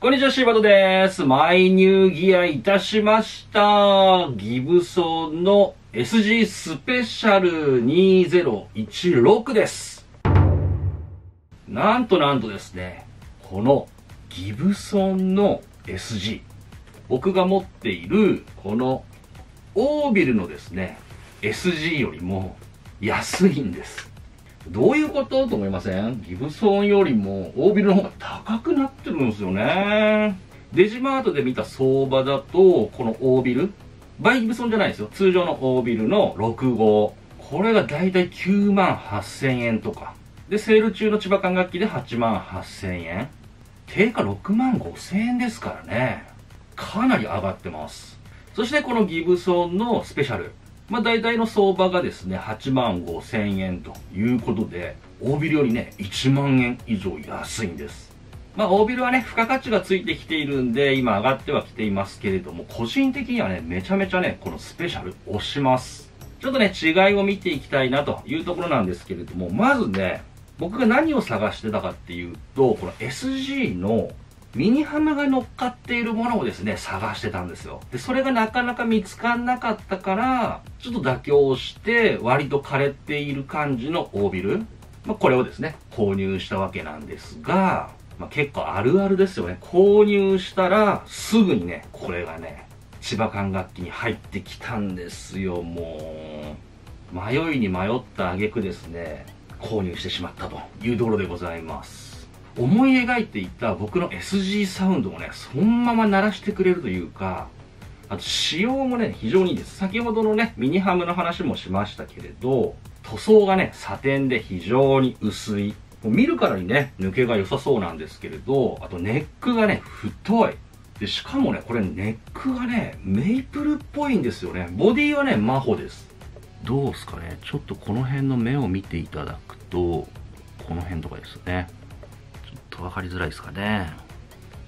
こんにちは、シーバトです。マイニューギアいたしました。ギブソンの SG スペシャル2016です。なんとなんとですね、このギブソンの SG、僕が持っているこのオービルのですね、SG よりも安いんです。どういうこと？と思いません？ギブソンよりもオービルの方が高くなってるんですよね。デジマートで見た相場だと、このオービル、バイギブソンじゃないですよ。通常のオービルの6号。これがだいたい9万8000円とか。で、セール中の千葉管楽器で8万8000円。定価6万5000円ですからね。かなり上がってます。そしてこのギブソンのスペシャル。まあ大体の相場がですね、8万5千円ということで、オービルよりね、1万円以上安いんです。まあオービルはね、付加価値がついてきているんで、今上がってはきていますけれども、個人的にはね、めちゃめちゃね、このスペシャル推します。ちょっとね、違いを見ていきたいなというところなんですけれども、まずね、僕が何を探してたかっていうと、この SG のミニハムが乗っかっているものをですね、探してたんですよ。で、それがなかなか見つかんなかったから、ちょっと妥協して、割と枯れている感じのオービル。まあ、これをですね、購入したわけなんですが、まあ、結構あるあるですよね。購入したら、すぐにね、これがね、千葉管楽器に入ってきたんですよ、もう。迷いに迷った挙句ですね、購入してしまったというところでございます。思い描いていた僕の SG サウンドをね、そのまま鳴らしてくれるというか、あと仕様もね、非常にいいです。先ほどのね、ミニハムの話もしましたけれど、塗装がね、サテンで非常に薄い。もう見るからにね、抜けが良さそうなんですけれど、あとネックがね、太い。で、しかもね、これネックがね、メイプルっぽいんですよね。ボディはね、マホです。どうすかねちょっとこの辺の目を見ていただくと、この辺とかですね。と分かりづらいですかね。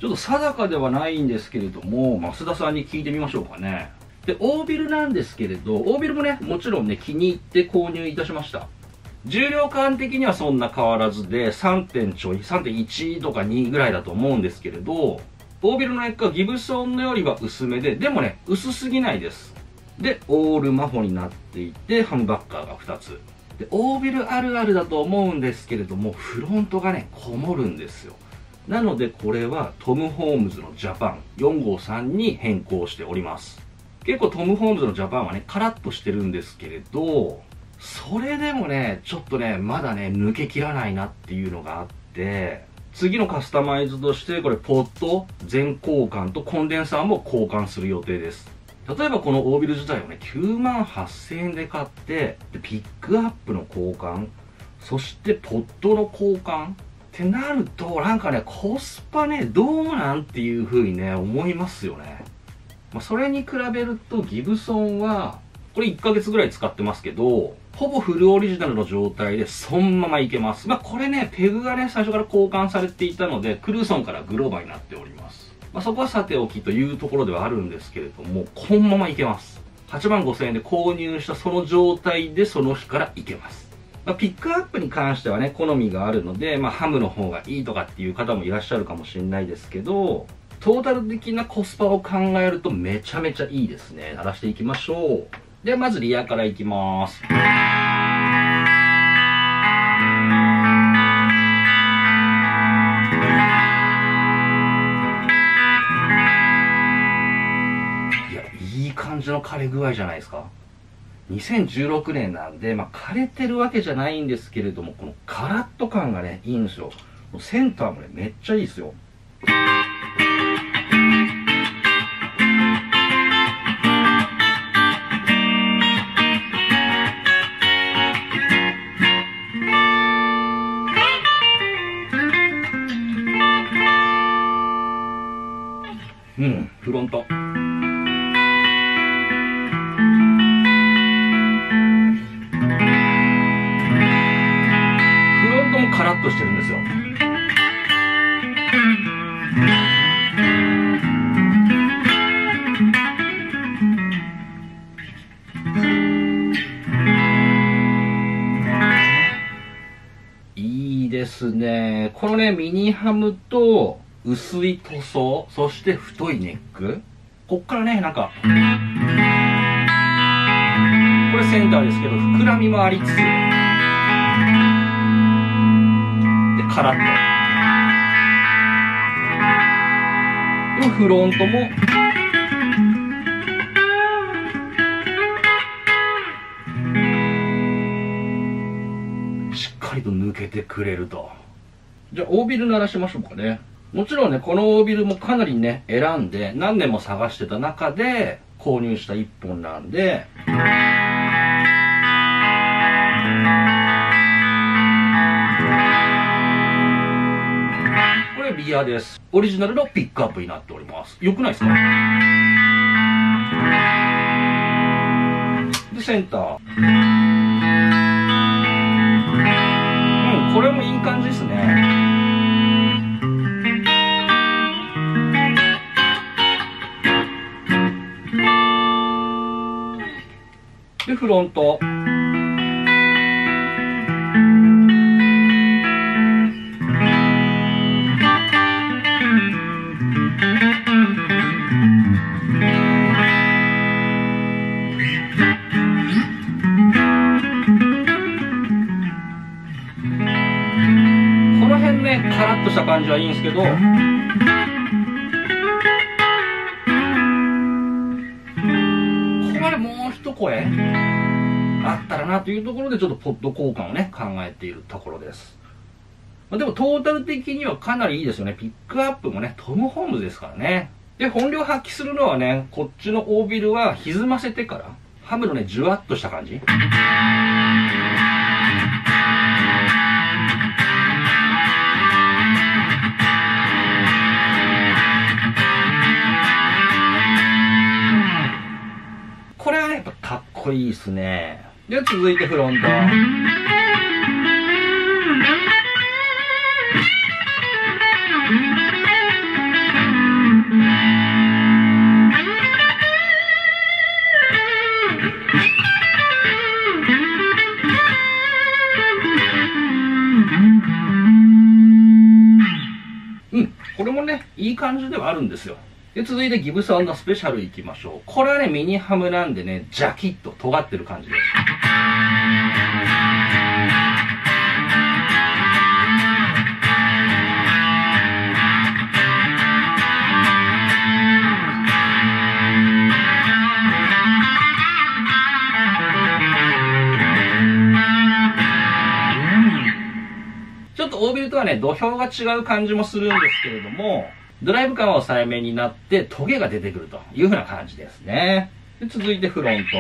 ちょっと定かではないんですけれども、増田さんに聞いてみましょうかね。で、オービルなんですけれど、オービルもね、もちろんね、気に入って購入いたしました。重量感的にはそんな変わらずで、3点ちょい、3.1とか2ぐらいだと思うんですけれど、オービルのネックはギブソンのよりは薄めで、でもね、薄すぎないです。で、オールマホになっていて、ハムバッカーが2つ。で、オービルあるあるだと思うんですけれども、フロントがね、こもるんですよ。なのでこれはトム・ホームズのジャパン453に変更しております。結構トム・ホームズのジャパンはね、カラッとしてるんですけれど、それでもね、ちょっとね、まだね、抜けきらないなっていうのがあって、次のカスタマイズとして、これ、ポット、全交換とコンデンサーも交換する予定です。例えばこのオービル自体をね、9万8000円で買って、でピックアップの交換、そしてポットの交換ってなると、なんかね、コスパね、どうなんっていう風にね、思いますよね。まあ、それに比べると、ギブソンは、これ1ヶ月ぐらい使ってますけど、ほぼフルオリジナルの状態でそのままいけます。まあこれね、ペグがね、最初から交換されていたので、クルーソンからグローバーになっております。まあそこはさておきというところではあるんですけれども、このままいけます。8万5千円で購入したその状態でその日からいけます。まあ、ピックアップに関してはね、好みがあるので、まあハムの方がいいとかっていう方もいらっしゃるかもしれないですけど、トータル的なコスパを考えるとめちゃめちゃいいですね。鳴らしていきましょう。ではまずリアからいきます。枯れ具合じゃないですか。2016年なんで、まあ、枯れてるわけじゃないんですけれども、このカラッと感がね、いいんですよ。センターもね、めっちゃいいですよ。うん、フロント。カラッとしてるんですよ。いいですね。このね、ミニハムと薄い塗装、そして太いネック。こっからね、なんか、これセンターですけど、膨らみもありつつ、カラッと。フロントも、しっかりと抜けてくれると。じゃあ、大ビル鳴らしましょうかね。もちろんね、この大ビルもかなりね、選んで、何年も探してた中で、購入した一本なんで、これビアです。オリジナルのピックアップになっております。よくないですか？で、センター。うん、これもいい感じですね。で、フロント。感じはいいんですけど、これもう一声あったらなというところでちょっとポッド交換をね、考えているところです。ま、でもトータル的にはかなりいいですよね。ピックアップもね、トム・ホームズですからね。で、本領発揮するのはね、こっちの大ビルは歪ませてから、ハムのね、じゅわっとした感じ。いいっすね。で、続いてフロント。うん、これもね、いい感じではあるんですよ。で、続いてギブソンのスペシャルいきましょう。これはね、ミニハムなんでね、ジャキッと尖ってる感じです。ちょっとオービルとはね、土俵が違う感じもするんですけれども、ドライブ感は抑えめになってトゲが出てくるというふうな感じですね。で続いてフロント。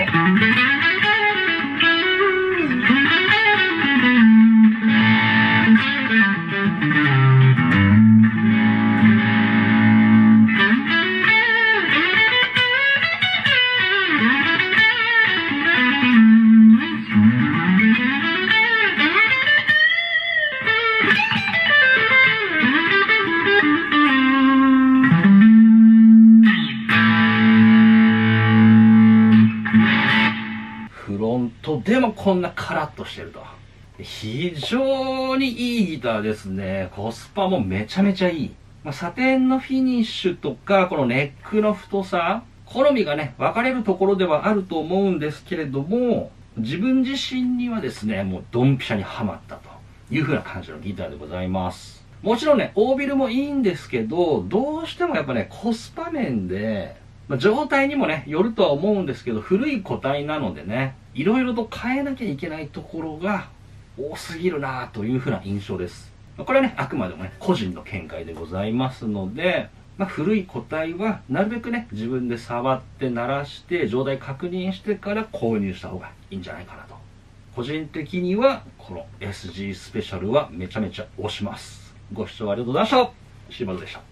こんなカラッとしてると。非常にいいギターですね。コスパもめちゃめちゃいい。まあ、サテンのフィニッシュとか、このネックの太さ、好みがね、分かれるところではあると思うんですけれども、自分自身にはですね、もうドンピシャにはまったという風な感じのギターでございます。もちろんね、オービルもいいんですけど、どうしてもやっぱね、コスパ面で、まあ、状態にもね、よるとは思うんですけど、古い個体なのでね、いろいろと変えなきゃいけないところが多すぎるなというふうな印象です。これはね、あくまでもね、個人の見解でございますので、まあ、古い個体はなるべくね、自分で触って鳴らして、状態確認してから購入した方がいいんじゃないかなと。個人的には、この SG スペシャルはめちゃめちゃ推します。ご視聴ありがとうございました。島津でした。